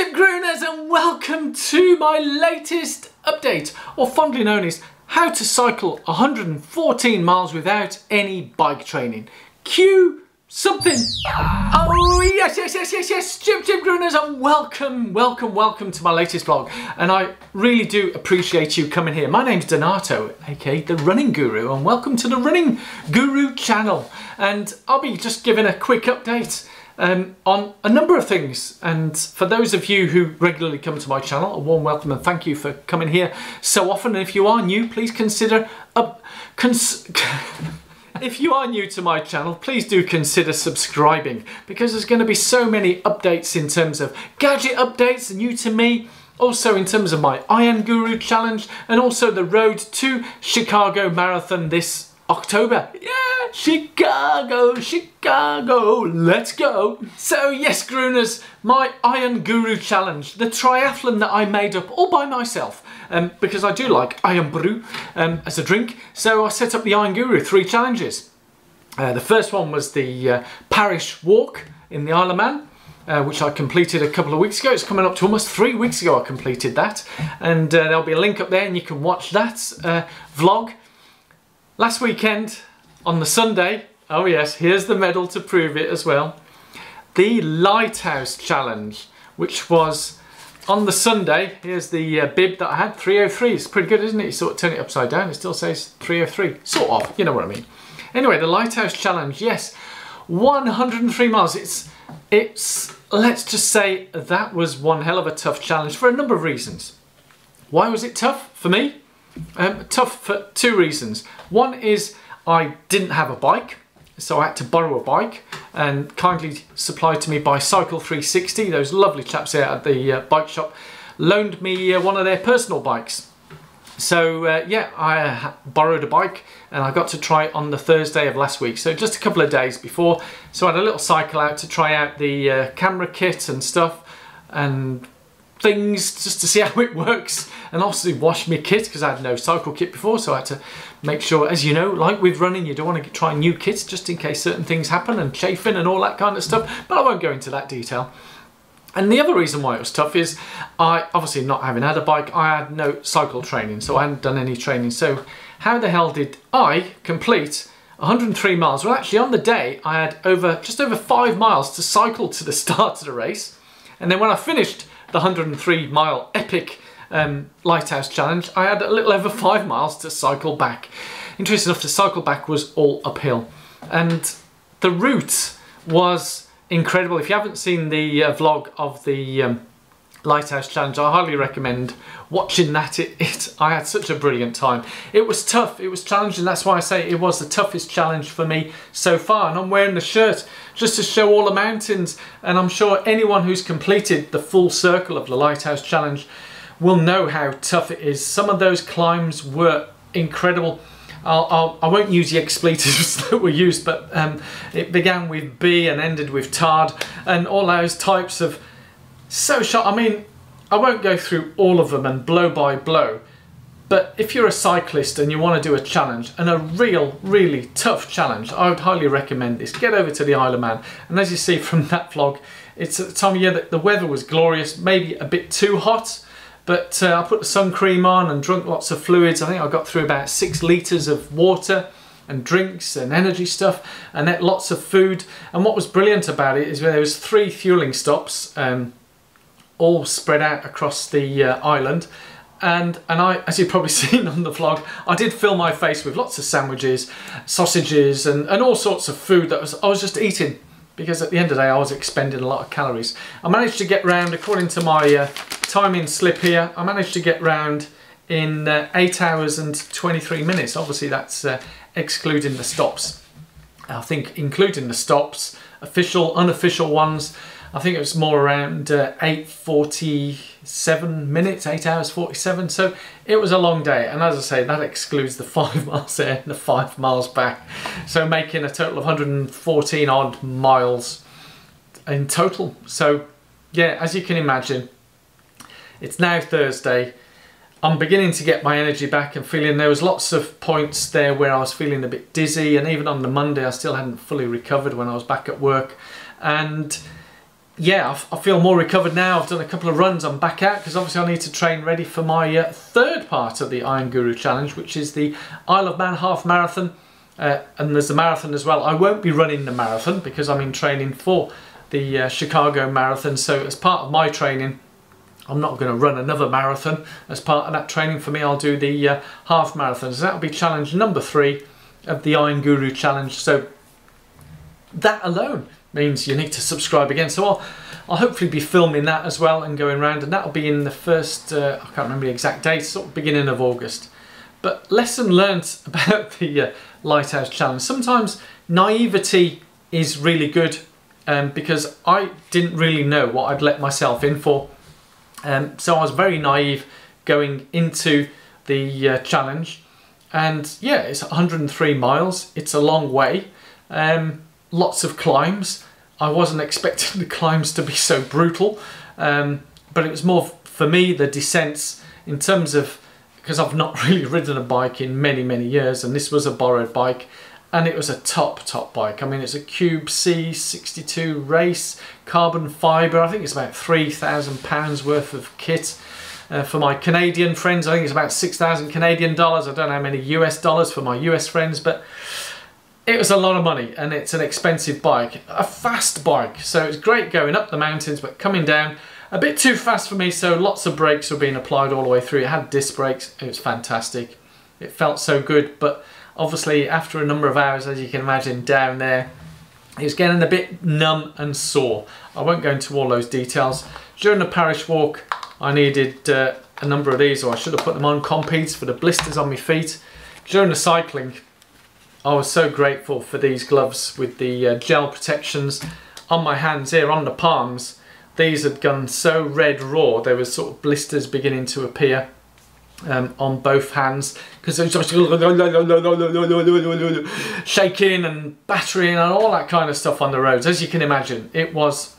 Chip Grooners and welcome to my latest update, or fondly known as how to cycle 114 miles without any bike training. Cue something. Oh yes, yes, yes, yes, yes, Chip Chip Grooners and welcome, welcome, welcome to my latest vlog. And I really do appreciate you coming here. My name's Donato, aka The Running Guru, and welcome to the Running Guru channel. And I'll be just giving a quick update um, on a number of things. And for those of you who regularly come to my channel, a warm welcome and thank you for coming here so often. And if you are new, please consider a cons if you are new to my channel, please do consider subscribing because there's going to be so many updates in terms of gadget updates new to me, also in terms of my Iron Guru challenge and also the road to Chicago Marathon this October. Yeah, Chicago, Chicago, let's go. So yes, Grooners, my Iron Guru Challenge, the triathlon that I made up all by myself, um, because I do like Irn-Bru um, as a drink, so I set up the Iron Guru three challenges. Uh, the first one was the uh, Parish Walk in the Isle of Man. Uh, which I completed a couple of weeks ago. It's coming up to almost three weeks ago I completed that. And uh, there'll be a link up there and you can watch that uh, vlog. Last weekend, on the Sunday, oh yes, here's the medal to prove it as well, the Lighthouse Challenge, which was on the Sunday, here's the uh, bib that I had, 303. It's pretty good, isn't it? You sort of turn it upside down, it still says 303. Sort of, you know what I mean. Anyway, the Lighthouse Challenge, yes, 103 miles. It's, it's, let's just say that was one hell of a tough challenge for a number of reasons. Why was it tough for me? Um, tough for two reasons. One is I didn't have a bike, so I had to borrow a bike and kindly supplied to me by Cycle 360, those lovely chaps here at the uh, bike shop, loaned me uh, one of their personal bikes. So uh, yeah, I borrowed a bike and I got to try it on the Thursday of last week. So just a couple of days before. So I had a little cycle out to try out the uh, camera kit and stuff and things just to see how it works. And obviously wash my kit because I had no cycle kit before so I had to make sure as you know like with running you don't want to try new kits just in case certain things happen and chafing and all that kind of stuff but I won't go into that detail. And the other reason why it was tough is I obviously not having had a bike I had no cycle training so I hadn't done any training. So how the hell did I complete 103 miles? Well actually on the day I had over just over five miles to cycle to the start of the race. And then when I finished the 103 mile epic um, lighthouse challenge, I had a little over five miles to cycle back. Interesting enough, to cycle back was all uphill. And the route was incredible. If you haven't seen the uh, vlog of the um, Lighthouse Challenge. I highly recommend watching that. It, it, I had such a brilliant time. It was tough, it was challenging. That's why I say it was the toughest challenge for me so far. And I'm wearing the shirt just to show all the mountains. And I'm sure anyone who's completed the full circle of the Lighthouse Challenge will know how tough it is. Some of those climbs were incredible. I'll, I'll, I will not use the expletives that were used, but um, it began with B and ended with tard and all those types of so sharp. I mean, I won't go through all of them and blow by blow, but if you're a cyclist and you want to do a challenge, and a real, really tough challenge, I would highly recommend this. Get over to the Isle of Man, and as you see from that vlog, it's at the time of year that the weather was glorious, maybe a bit too hot, but uh, I put the sun cream on and drunk lots of fluids. I think I got through about six litres of water and drinks and energy stuff and ate lots of food. And what was brilliant about it is there was three fueling stops um, all spread out across the uh, island and and I, as you've probably seen on the vlog, I did fill my face with lots of sandwiches, sausages, and, and all sorts of food that was, I was just eating because at the end of the day I was expending a lot of calories. I managed to get round, according to my uh, timing slip here, I managed to get round in uh, 8 hours and 23 minutes. Obviously that's uh, excluding the stops. I think including the stops, official, unofficial ones, I think it was more around uh, 8.40, seven minutes, eight hours, 47. So it was a long day. And as I say, that excludes the five miles there and the five miles back. So making a total of 114 odd miles in total. So yeah, as you can imagine, it's now Thursday. I'm beginning to get my energy back and feeling there was lots of points there where I was feeling a bit dizzy and even on the Monday I still hadn't fully recovered when I was back at work and yeah, I feel more recovered now. I've done a couple of runs. I'm back out because obviously I need to train ready for my uh, third part of the Iron Guru Challenge, which is the Isle of Man Half Marathon. Uh, and there's the marathon as well. I won't be running the marathon because I'm in training for the uh, Chicago Marathon. So as part of my training, I'm not going to run another marathon. As part of that training for me, I'll do the uh, half marathon. So that'll be challenge number three of the Iron Guru Challenge. So that alone means you need to subscribe again. So I'll, I'll hopefully be filming that as well and going around and that'll be in the first, uh, I can't remember the exact date, sort of beginning of August. But lesson learned about the uh, Lighthouse Challenge. Sometimes naivety is really good um, because I didn't really know what I'd let myself in for. Um, so I was very naive going into the uh, challenge and yeah it's 103 miles it's a long way um, lots of climbs. I wasn't expecting the climbs to be so brutal, um, but it was more for me the descents in terms of because I've not really ridden a bike in many many years, and this was a borrowed bike, and it was a top top bike. I mean, it's a Cube C62 race carbon fibre. I think it's about three thousand pounds worth of kit. Uh, for my Canadian friends, I think it's about 6,000 Canadian dollars. I don't know how many US dollars for my US friends, but it was a lot of money and it's an expensive bike, a fast bike. So it's great going up the mountains, but coming down a bit too fast for me. So lots of brakes were being applied all the way through. It had disc brakes. It was fantastic. It felt so good. But obviously after a number of hours, as you can imagine down there, it was getting a bit numb and sore. I won't go into all those details. During the parish walk, I needed uh, a number of these, or I should have put them on Compeeds for the blisters on my feet. During the cycling, I was so grateful for these gloves with the uh, gel protections on my hands here, on the palms. These had gone so red raw, there was sort of blisters beginning to appear um, on both hands because it was shaking and battering and all that kind of stuff on the roads. As you can imagine, it was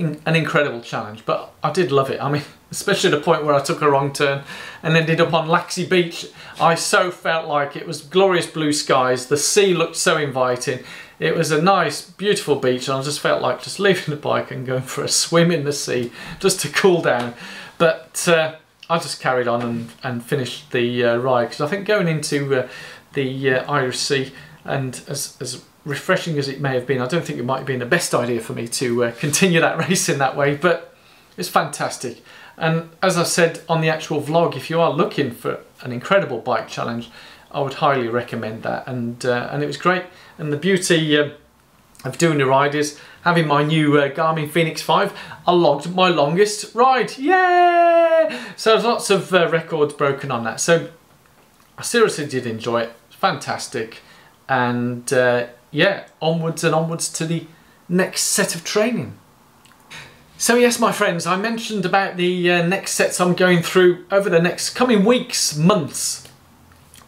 in an incredible challenge, but I did love it. I mean, especially the point where I took a wrong turn and ended up on Laxey Beach. I so felt like it was glorious blue skies. The sea looked so inviting. It was a nice, beautiful beach and I just felt like just leaving the bike and going for a swim in the sea just to cool down. But uh, I just carried on and, and finished the uh, ride because I think going into uh, the uh, Irish Sea and as, as refreshing as it may have been, I don't think it might have been the best idea for me to uh, continue that race in that way, but it's fantastic. And as I said on the actual vlog, if you are looking for an incredible bike challenge, I would highly recommend that. And uh, and it was great. And the beauty uh, of doing the ride is having my new uh, Garmin Fenix 5. I logged my longest ride. Yay! So there's lots of uh, records broken on that. So I seriously did enjoy it. Fantastic. And uh, yeah, onwards and onwards to the next set of training. So yes, my friends, I mentioned about the uh, next sets I'm going through over the next coming weeks, months,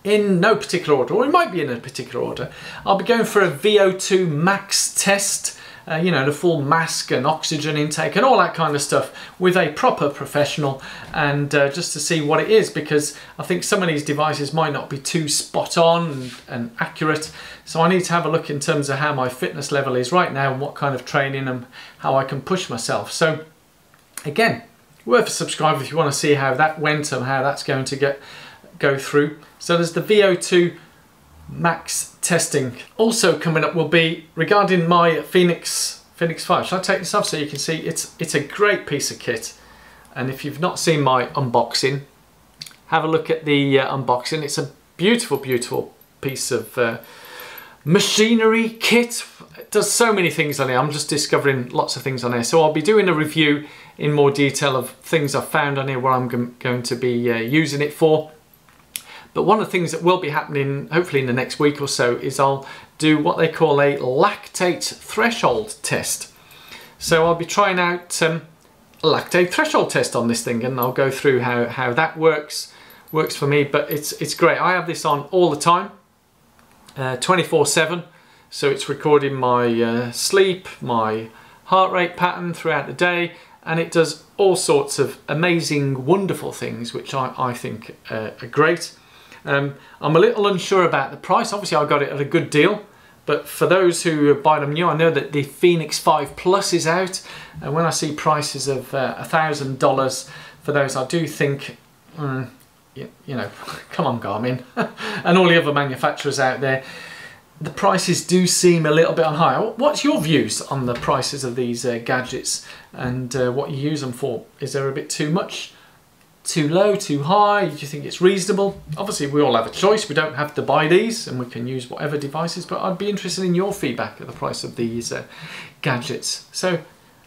in no particular order, or it might be in a particular order. I'll be going for a VO2 max test, uh, you know, the full mask and oxygen intake and all that kind of stuff with a proper professional and uh, just to see what it is because I think some of these devices might not be too spot on and, and accurate. So I need to have a look in terms of how my fitness level is right now and what kind of training and how I can push myself. So again, worth a subscribe if you want to see how that went and how that's going to get go through. So there's the VO2 max testing. Also coming up will be regarding my Fenix Fenix 5. Shall I take this off so you can see it's it's a great piece of kit. And if you've not seen my unboxing, have a look at the uh, unboxing. It's a beautiful, beautiful piece of uh, machinery kit. It does so many things on it. I'm just discovering lots of things on here. So I'll be doing a review in more detail of things I've found on here what I'm going to be uh, using it for. But one of the things that will be happening, hopefully in the next week or so, is I'll do what they call a lactate threshold test. So I'll be trying out um, a lactate threshold test on this thing and I'll go through how, how that works works for me, but it's, it's great. I have this on all the time. 24-7 uh, so it's recording my uh, sleep my heart rate pattern throughout the day and it does all sorts of amazing wonderful things which I, I think uh, are great um, I'm a little unsure about the price obviously I got it at a good deal But for those who buy them new, I know that the Fenix 5 Plus is out. And when I see prices of uh, $1,000 for those, I do think, mm, you, you know, come on Garmin and all the other manufacturers out there, the prices do seem a little bit on high. What's your views on the prices of these uh, gadgets and uh, what you use them for? Is there a bit too much? Too low, too high? Do you think it's reasonable? Obviously we all have a choice. We don't have to buy these and we can use whatever devices, but I'd be interested in your feedback at the price of these uh, gadgets. So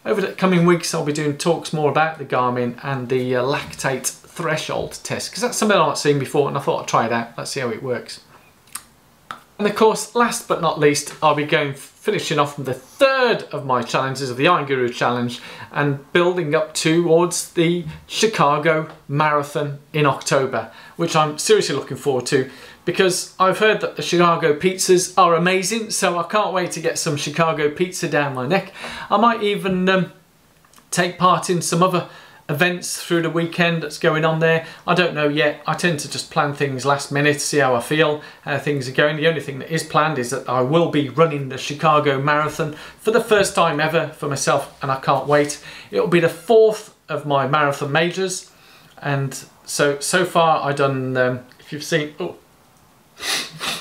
over the coming weeks I'll be doing talks more about the Garmin and the uh, lactate threshold test because that's something I've not seen before and I thought I'd try it out. Let's see how it works. And of course, last but not least, I'll be going finishing off the third of my challenges of the Iron Guru Challenge and building up towards the Chicago Marathon in October, which I'm seriously looking forward to because I've heard that the Chicago pizzas are amazing, so I can't wait to get some Chicago pizza down my neck. I might even um, take part in some other events through the weekend that's going on there. I don't know yet. I tend to just plan things last minute, see how I feel, how things are going. The only thing that is planned is that I will be running the Chicago Marathon for the first time ever for myself and I can't wait. It'll be the fourth of my marathon majors and so so far I've done, um, if you've seen, oh,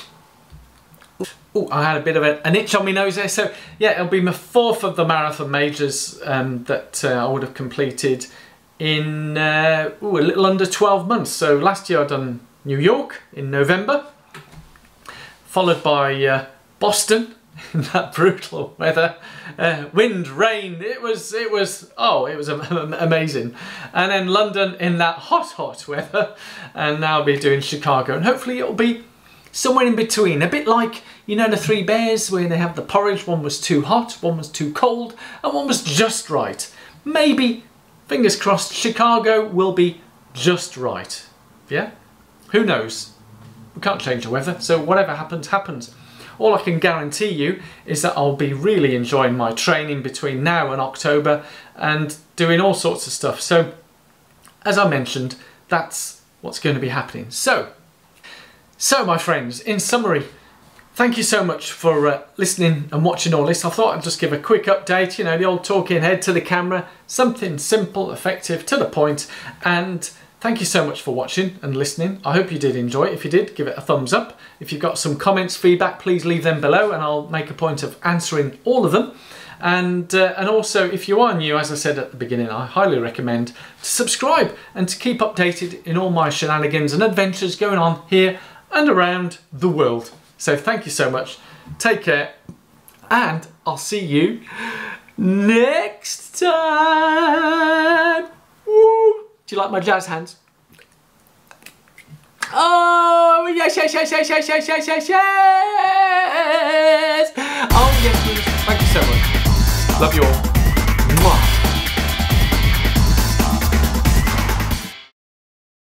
Oh, I had a bit of an itch on my nose there. So yeah, it'll be my fourth of the marathon majors um, that uh, I would have completed in uh, ooh, a little under 12 months. So last year I done New York in November, followed by uh, Boston in that brutal weather, uh, wind, rain. It was, it was, oh, it was amazing. And then London in that hot, hot weather, and now I'll be doing Chicago, and hopefully it'll be somewhere in between. A bit like, you know, the Three Bears where they have the porridge. One was too hot, one was too cold, and one was just right. Maybe, fingers crossed, Chicago will be just right. Yeah? Who knows? We can't change the weather, so whatever happens, happens. All I can guarantee you is that I'll be really enjoying my training between now and October and doing all sorts of stuff. So, as I mentioned, that's what's going to be happening. So, so my friends, in summary, thank you so much for uh, listening and watching all this. I thought I'd just give a quick update, you know, the old talking head to the camera, something simple, effective, to the point. and thank you so much for watching and listening. I hope you did enjoy it. If you did, give it a thumbs up. If you've got some comments, feedback, please leave them below and I'll make a point of answering all of them. And, uh, and also, if you are new, as I said at the beginning, I highly recommend to subscribe and to keep updated in all my shenanigans and adventures going on here and around the world. So thank you so much. Take care and I'll see you next time. Woo. Do you like my jazz hands? Oh, yes, yes, yes, yes, yes, yes, yes, yes, yes. Oh, yes, yes. Thank you so much. Love you all.